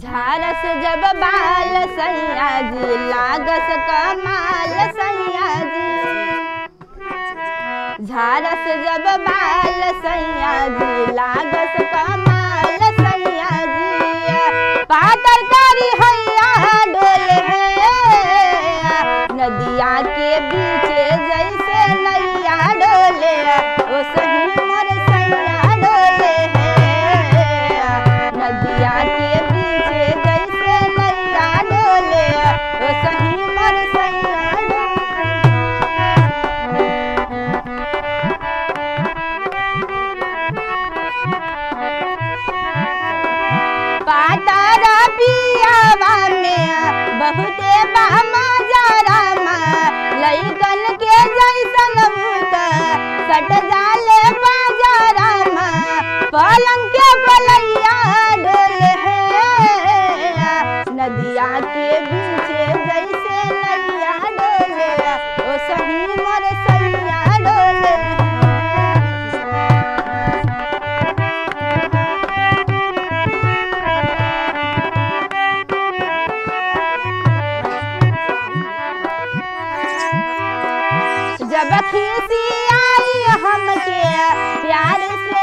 झारस जब बाल सैया जी लागस कमाल सैया जी झारस जब बाल सैया जी लागस कमाल सैया जी पातर करी हैया डोले नदिया के बीचे जैसे पियावा में बहुते बामा जरामा लइकन के जैसन भूत, सट जाले बाजारामा पलंग के पलैया डोले नदिया के बीचे जैसे नैया डोले ओ सही मोर बखीसी आई हमके प्यार से